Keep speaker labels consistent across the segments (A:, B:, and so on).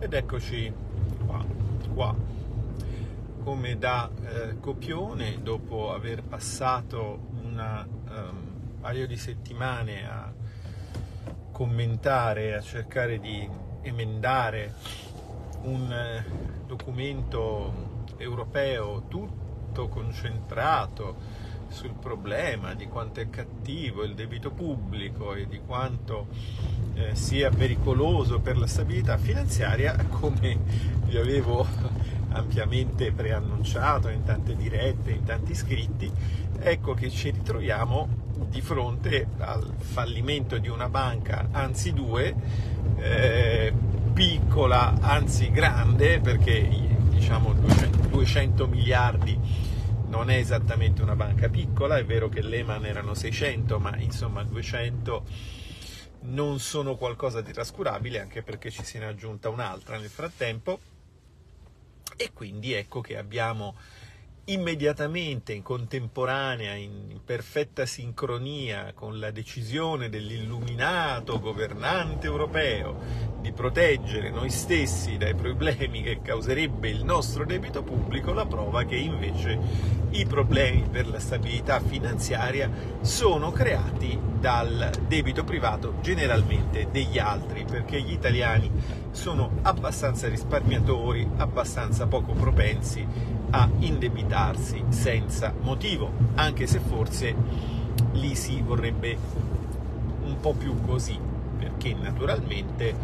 A: Ed eccoci qua, qua. come da eh, copione, dopo aver passato un um, paio di settimane a commentare, a cercare di emendare un eh, documento europeo tutto concentrato sul problema di quanto è cattivo il debito pubblico e di quanto eh, sia pericoloso per la stabilità finanziaria, come vi avevo ampiamente preannunciato in tante dirette, in tanti scritti, ecco che ci ritroviamo di fronte al fallimento di una banca, anzi due, eh, piccola, anzi grande, perché diciamo 200, 200 miliardi non è esattamente una banca piccola, è vero che Lehman erano 600, ma insomma 200 non sono qualcosa di trascurabile, anche perché ci se ne è aggiunta un'altra nel frattempo. E quindi ecco che abbiamo immediatamente, in contemporanea, in perfetta sincronia con la decisione dell'illuminato governante europeo di proteggere noi stessi dai problemi che causerebbe il nostro debito pubblico, la prova che invece i problemi per la stabilità finanziaria sono creati dal debito privato generalmente degli altri, perché gli italiani sono abbastanza risparmiatori, abbastanza poco propensi a indebitarsi senza motivo, anche se forse lì si vorrebbe un po' più così, perché naturalmente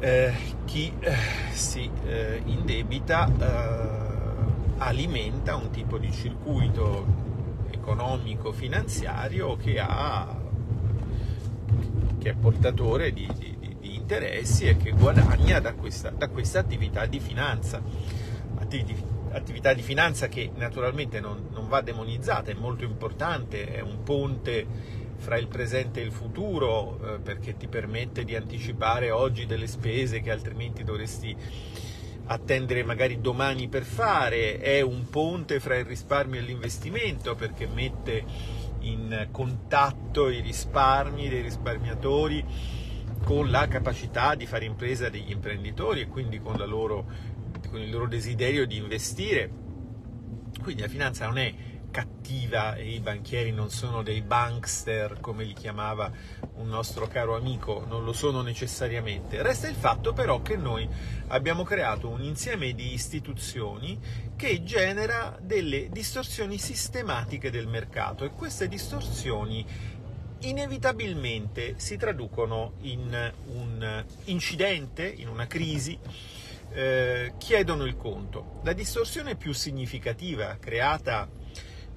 A: eh, chi eh, si eh, indebita eh, alimenta un tipo di circuito economico-finanziario che, ha, che è portatore di, di, di, interessi e che guadagna da questa, da questa attività di finanza. Attività di finanza che naturalmente non, non va demonizzata, è molto importante, è un ponte fra il presente e il futuro, eh, perché ti permette di anticipare oggi delle spese che altrimenti dovresti attendere magari domani per fare, è un ponte fra il risparmio e l'investimento perché mette in contatto i risparmi dei risparmiatori con la capacità di fare impresa degli imprenditori e quindi con, loro, con il loro desiderio di investire. Quindi la finanza non è cattiva e i banchieri non sono dei bankster come li chiamava un nostro caro amico, non lo sono necessariamente. Resta il fatto però che noi abbiamo creato un insieme di istituzioni che genera delle distorsioni sistematiche del mercato e queste distorsioni inevitabilmente si traducono in un incidente, in una crisi, eh, chiedono il conto. La distorsione più significativa creata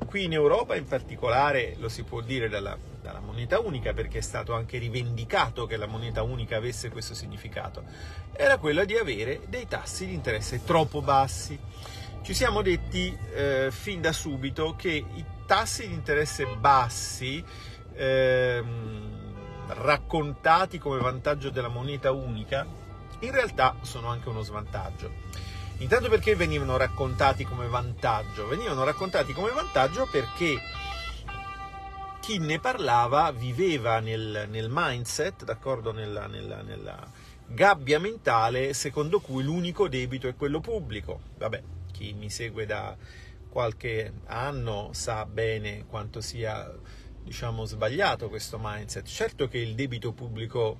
A: Qui in Europa in particolare lo si può dire dalla, dalla, moneta unica perché è stato anche rivendicato che la moneta unica avesse questo significato, era quella di avere dei tassi di interesse troppo bassi. Ci siamo detti eh, fin da subito che i tassi di interesse bassi ehm, raccontati come vantaggio della moneta unica in realtà sono anche uno svantaggio Intanto perché venivano raccontati come vantaggio? Venivano raccontati come vantaggio perché chi ne parlava viveva nel, nel mindset, d'accordo, nella, nella, nella gabbia mentale secondo cui l'unico debito è quello pubblico. Vabbè, chi mi segue da qualche anno sa bene quanto sia diciamo sbagliato questo mindset. Certo che il debito pubblico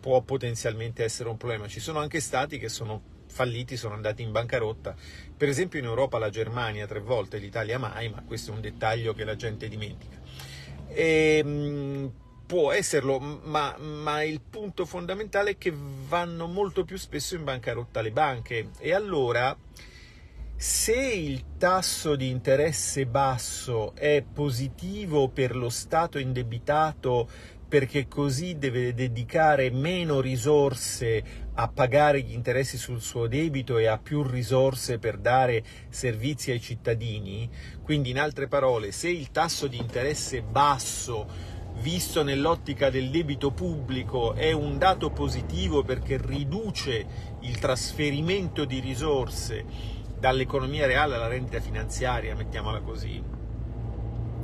A: può potenzialmente essere un problema, ci sono anche stati che sono falliti, sono andati in bancarotta. Per esempio in Europa la Germania tre volte, l'Italia mai, ma questo è un dettaglio che la gente dimentica. E, ehm, può esserlo, ma, ma, il punto fondamentale è che vanno molto più spesso in bancarotta le banche e allora se il tasso di interesse basso è positivo per lo Stato indebitato perché così deve dedicare meno risorse a pagare gli interessi sul suo debito e ha più risorse per dare servizi ai cittadini. Quindi, in altre parole, se il tasso di interesse basso visto nell'ottica del debito pubblico è un dato positivo perché riduce il trasferimento di risorse dall'economia reale alla rendita finanziaria, mettiamola così.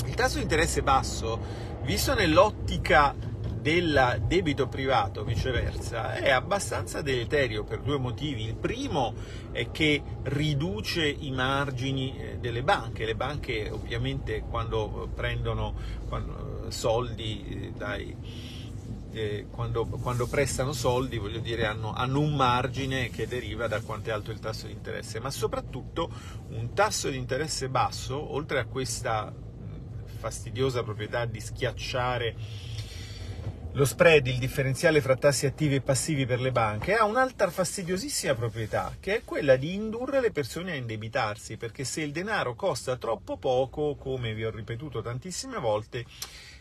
A: Il tasso di interesse basso, visto nell'ottica del debito privato, viceversa, è abbastanza deleterio per due motivi. Il primo è che riduce i margini eh, delle banche. Le banche ovviamente quando prendono quando, soldi eh, dai, eh, quando, quando, prestano soldi, voglio dire, hanno, hanno, un margine che deriva da quanto è alto il tasso di interesse, ma soprattutto un tasso di interesse basso, oltre a questa fastidiosa proprietà di schiacciare lo spread, il differenziale fra tassi attivi e passivi per le banche, ha un'altra fastidiosissima proprietà, che è quella di indurre le persone a indebitarsi, perché se il denaro costa troppo poco, come vi ho ripetuto tantissime volte,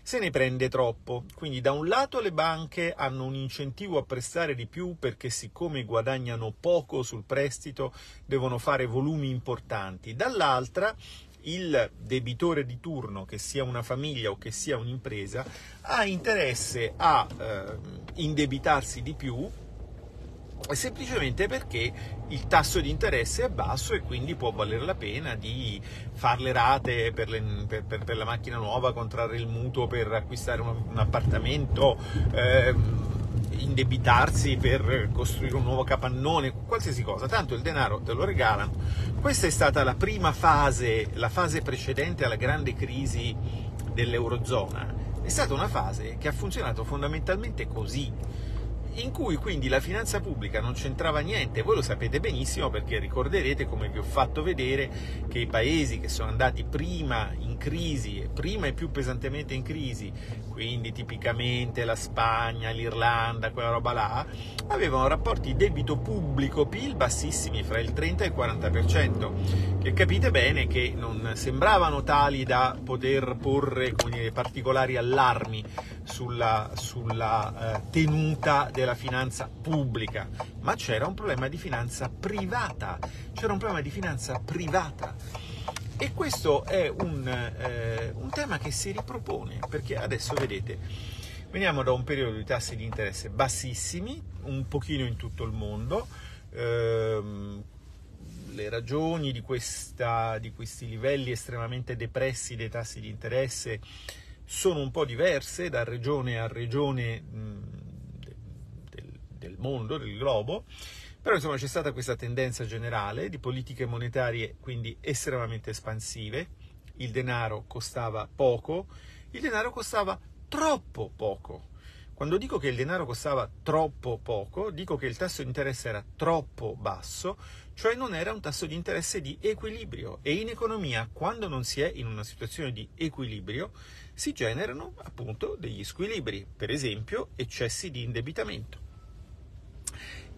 A: se ne prende troppo. Quindi da un lato le banche hanno un incentivo a prestare di più perché siccome guadagnano poco sul prestito devono fare volumi importanti, dall'altra il debitore di turno, che sia una famiglia o che sia un'impresa, ha interesse a eh, indebitarsi di più semplicemente perché il tasso di interesse è basso e quindi può valere la pena di fare le rate per, le, per, per, per, la macchina nuova, contrarre il mutuo per acquistare un, un appartamento. Ehm, indebitarsi per costruire un nuovo capannone, qualsiasi cosa, tanto il denaro te lo regalano. Questa è stata la prima fase, la fase precedente alla grande crisi dell'Eurozona. È stata una fase che ha funzionato fondamentalmente così in cui quindi la finanza pubblica non c'entrava niente, voi lo sapete benissimo perché ricorderete come vi ho fatto vedere che i paesi che sono andati prima in crisi, prima e più pesantemente in crisi, quindi tipicamente la Spagna, l'Irlanda, quella roba là, avevano rapporti debito pubblico-PIL bassissimi, fra il 30 e il 40%, che capite bene che non sembravano tali da poter porre dire, particolari allarmi sulla, sulla eh, tenuta della finanza pubblica, ma c'era un problema di finanza privata, c'era un problema di finanza privata e questo è un, eh, un, tema che si ripropone, perché adesso vedete, veniamo da un periodo di tassi di interesse bassissimi, un pochino in tutto il mondo, ehm, le ragioni di, questa, di, questi livelli estremamente depressi dei tassi di interesse sono un po' diverse da regione a regione mh, del, del mondo, del globo, però insomma c'è stata questa tendenza generale di politiche monetarie quindi estremamente espansive, il denaro costava poco, il denaro costava troppo poco. Quando dico che il denaro costava troppo poco, dico che il tasso di interesse era troppo basso, cioè non era un tasso di interesse di equilibrio e in economia quando non si è in una situazione di equilibrio si generano appunto degli squilibri, per esempio eccessi di indebitamento.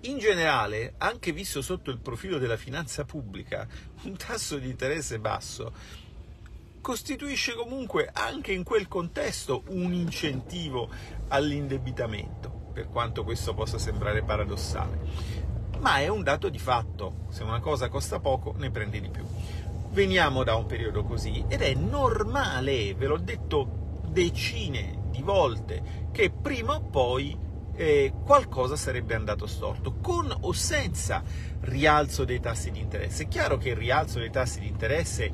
A: In generale, anche visto sotto il profilo della finanza pubblica, un tasso di interesse basso costituisce comunque anche in quel contesto un incentivo all'indebitamento, per quanto questo possa sembrare paradossale. Ma è un dato di fatto, se una cosa costa poco ne prendi di più. Veniamo da un periodo così ed è normale, ve l'ho detto decine di volte, che prima o poi eh, qualcosa sarebbe andato storto, con o senza rialzo dei tassi di interesse. È chiaro che il rialzo dei tassi di interesse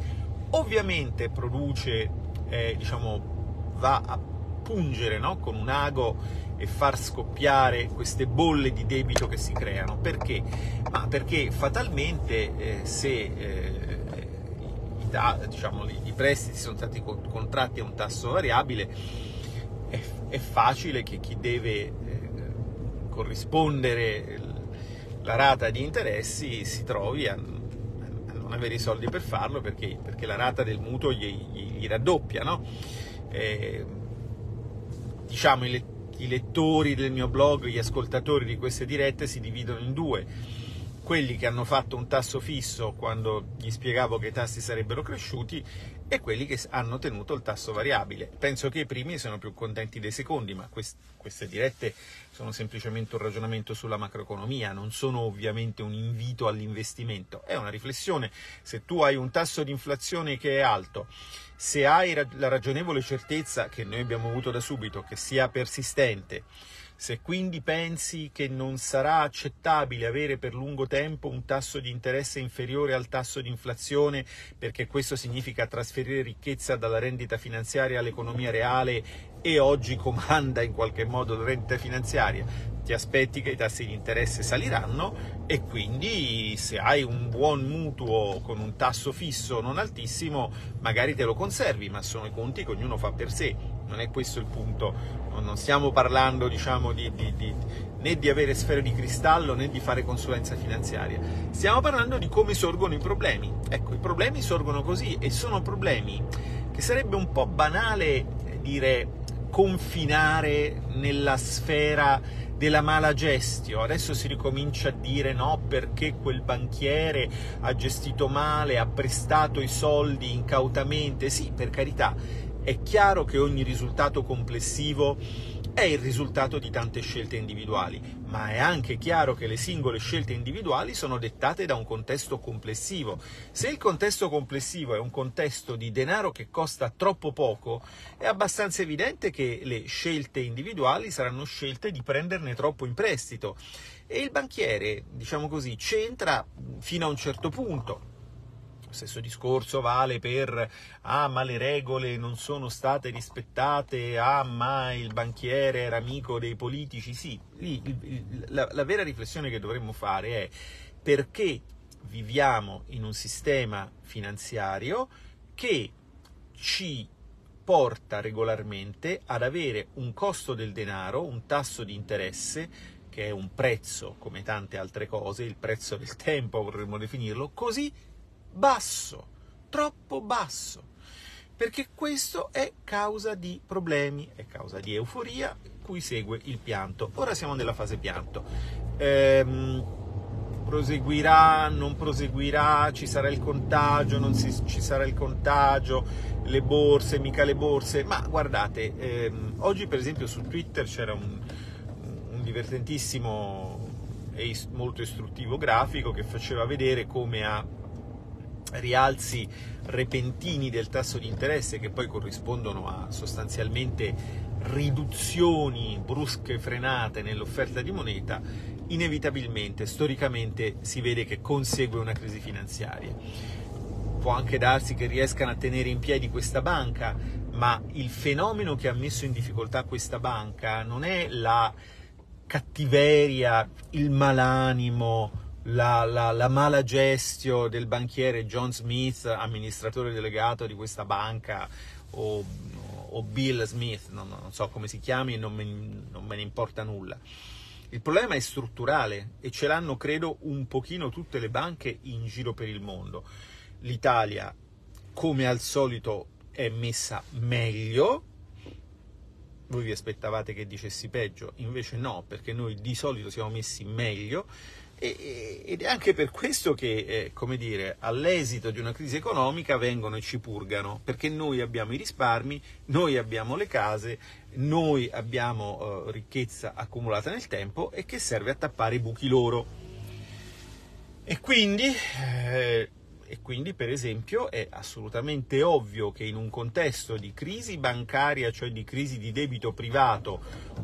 A: ovviamente produce, eh, diciamo, va a pungere no? con un ago e far scoppiare queste bolle di debito che si creano. Perché? Ma perché fatalmente eh, se eh, i, diciamo, i, prestiti sono stati contratti a un tasso variabile, è, è facile che chi deve eh, corrispondere la rata di interessi si trovi a, non avere i soldi per farlo perché, perché la rata del mutuo gli, gli, gli raddoppia. No? Eh, diciamo i, i lettori del mio blog, gli ascoltatori di queste dirette si dividono in due quelli che hanno fatto un tasso fisso quando gli spiegavo che i tassi sarebbero cresciuti e quelli che hanno tenuto il tasso variabile. Penso che i primi siano più contenti dei secondi, ma quest- queste dirette sono semplicemente un ragionamento sulla macroeconomia, non sono ovviamente un invito all'investimento, è una riflessione. Se tu hai un tasso di inflazione che è alto, se hai la ragionevole certezza che noi abbiamo avuto da subito, che sia persistente, se quindi pensi che non sarà accettabile avere per lungo tempo un tasso di interesse inferiore al tasso di inflazione, perché questo significa trasferire ricchezza dalla rendita finanziaria all'economia reale e oggi comanda in qualche modo la rendita finanziaria, ti aspetti che i tassi di interesse saliranno e quindi se hai un buon mutuo con un tasso fisso non altissimo, magari te lo conservi, ma sono i conti che ognuno fa per sé, non è questo il punto, non stiamo parlando diciamo, di, di, di, né di avere sfere di cristallo né di fare consulenza finanziaria, stiamo parlando di come sorgono i problemi. Ecco, i problemi sorgono così e sono problemi che sarebbe un po' banale dire confinare nella sfera della mala gestio. Adesso si ricomincia a dire no perché quel banchiere ha gestito male, ha prestato i soldi incautamente. Sì, per carità, è chiaro che ogni risultato complessivo è il risultato di tante scelte individuali, ma è anche chiaro che le singole scelte individuali sono dettate da un contesto complessivo. Se il contesto complessivo è un contesto di denaro che costa troppo poco, è abbastanza evidente che le scelte individuali saranno scelte di prenderne troppo in prestito. E il banchiere, diciamo così, c'entra fino a un certo punto stesso discorso vale per ah ma le regole non sono state rispettate, ah ma il banchiere era amico dei politici, sì, lì, la, la vera riflessione che dovremmo fare è perché viviamo in un sistema finanziario che ci porta regolarmente ad avere un costo del denaro, un tasso di interesse che è un prezzo come tante altre cose, il prezzo del tempo vorremmo definirlo, così basso, troppo basso, perché questo è causa di problemi, è causa di euforia, cui segue il pianto. Ora siamo nella fase pianto. Ehm, proseguirà, non proseguirà, ci sarà il contagio, non si, ci sarà il contagio, le borse, mica le borse, ma guardate, ehm, oggi per esempio su Twitter c'era un, un divertentissimo e molto istruttivo grafico che faceva vedere come a rialzi repentini del tasso di interesse che poi corrispondono a sostanzialmente riduzioni brusche frenate nell'offerta di moneta, inevitabilmente, storicamente, si vede che consegue una crisi finanziaria. Può anche darsi che riescano a tenere in piedi questa banca, ma il fenomeno che ha messo in difficoltà questa banca non è la cattiveria, il malanimo, la, la, la mala gestio del banchiere John Smith, amministratore delegato di questa banca, o, o Bill Smith, non, non, so come si chiami, non me, non me ne importa nulla. Il problema è strutturale e ce l'hanno, credo, un pochino tutte le banche in giro per il mondo. L'Italia, come al solito, è messa meglio. Voi vi aspettavate che dicessi peggio, invece no, perché noi di solito siamo messi meglio ed è anche per questo che, eh, come dire, all'esito di una crisi economica vengono e ci purgano, perché noi abbiamo i risparmi, noi abbiamo le case, noi abbiamo eh, ricchezza accumulata nel tempo e che serve a tappare i buchi loro. E quindi eh, e quindi, per esempio, è assolutamente ovvio che in un contesto di crisi bancaria, cioè di crisi di debito privato,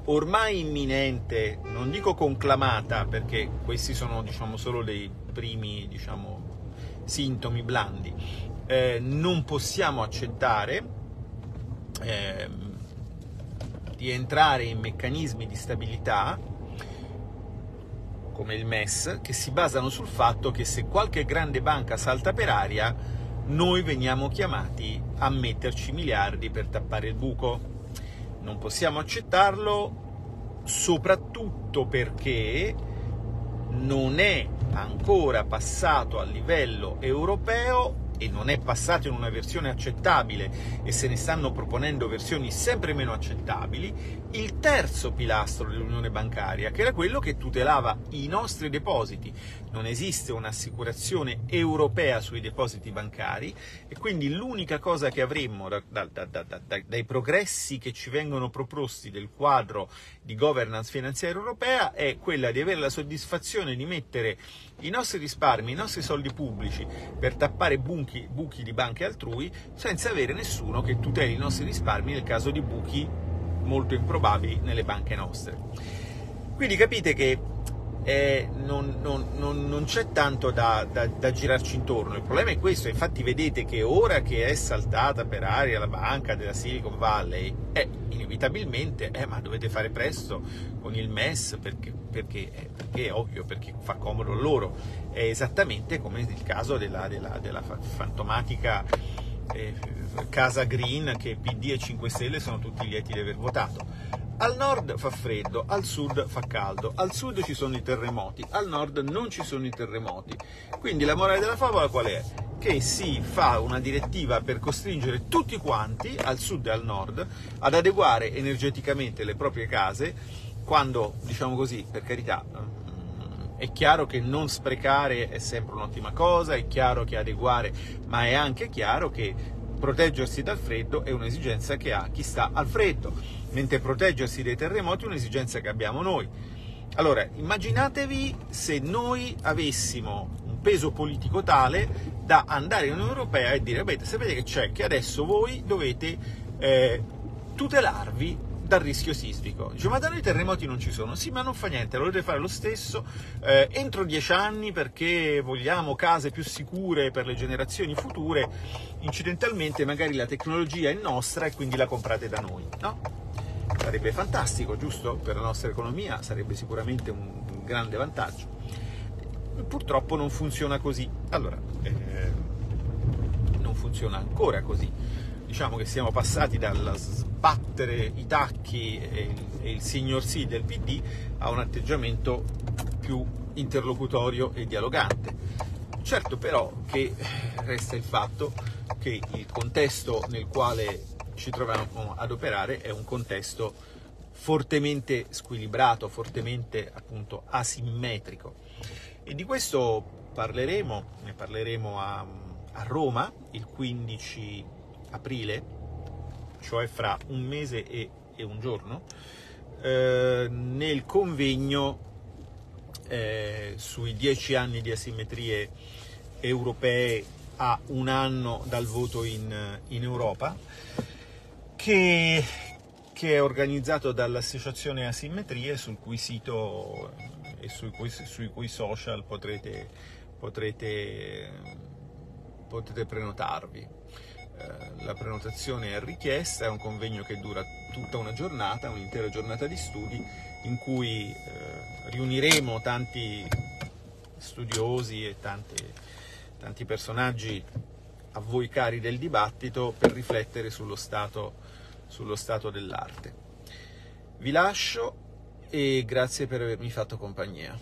A: ormai imminente, non dico conclamata, perché questi sono diciamo, solo dei primi diciamo, sintomi blandi, eh, non possiamo accettare eh, di entrare in meccanismi di stabilità come il MES, che si basano sul fatto che se qualche grande banca salta per aria, noi veniamo chiamati a metterci miliardi per tappare il buco. Non possiamo accettarlo soprattutto perché non è ancora passato a livello europeo e non è passato in una versione accettabile e se ne stanno proponendo versioni sempre meno accettabili, il terzo pilastro dell'unione bancaria, che era quello che tutelava i nostri depositi. Non esiste un'assicurazione europea sui depositi bancari e quindi l'unica cosa che avremmo da, da, da, dai progressi che ci vengono proposti del quadro di governance finanziaria europea è quella di avere la soddisfazione di mettere i nostri risparmi, i nostri soldi pubblici per tappare buchi, buchi di banche altrui senza avere nessuno che tuteli i nostri risparmi nel caso di buchi molto improbabili nelle banche nostre. Quindi capite che eh, non, non, non, non, c'è tanto da, da, da, girarci intorno. Il problema è questo, infatti vedete che ora che è saltata per aria la banca della Silicon Valley, eh, inevitabilmente, eh, ma dovete fare presto con il MES perché, perché, eh, perché, è ovvio, perché fa comodo loro. È esattamente come nel caso della, della, della fantomatica eh, Casa Green che PD e 5 Stelle sono tutti lieti di aver votato al nord fa freddo, al sud fa caldo, al sud ci sono i terremoti, al nord non ci sono i terremoti. Quindi la morale della favola qual è? Che si fa una direttiva per costringere tutti quanti, al sud e al nord, ad adeguare energeticamente le proprie case, quando, diciamo così, per carità, mm, è chiaro che non sprecare è sempre un'ottima cosa, è chiaro che adeguare, ma è anche chiaro che proteggersi dal freddo è un'esigenza che ha chi sta al freddo mentre proteggersi dai terremoti è un'esigenza che abbiamo noi. Allora, immaginatevi se noi avessimo un peso politico tale da andare in Unione Europea e dire, beh, sapete che c'è, che adesso voi dovete eh, tutelarvi dal rischio sismico. Dice, ma da noi i terremoti non ci sono. Sì, ma non fa niente, lo dovete fare lo stesso eh, entro dieci anni perché vogliamo case più sicure per le generazioni future. Incidentalmente magari la tecnologia è nostra e quindi la comprate da noi. No? Sarebbe fantastico, giusto? Per la nostra economia sarebbe sicuramente un grande vantaggio. Purtroppo non funziona così. Allora, eh, non funziona ancora così. Diciamo che siamo passati dal sbattere i tacchi e, il signor sì del PD a un atteggiamento più interlocutorio e dialogante. Certo però che resta il fatto che il contesto nel quale ci troviamo ad operare è un contesto fortemente squilibrato, fortemente appunto asimmetrico. E di questo parleremo, ne parleremo a, a Roma il 15 aprile, cioè fra un mese e, e un giorno, eh, nel convegno eh, sui dieci anni di asimmetrie europee a un anno dal voto in, in Europa che, che è organizzato dall'associazione Asimmetrie sul cui sito e sui cui, sui cui social potrete, potrete, potrete prenotarvi. Eh, la prenotazione è richiesta, è un convegno che dura tutta una giornata, un'intera giornata di studi in cui eh, riuniremo tanti studiosi e tanti, tanti personaggi a voi cari del dibattito per riflettere sullo stato, sullo stato dell'arte. Vi lascio e grazie per avermi fatto compagnia.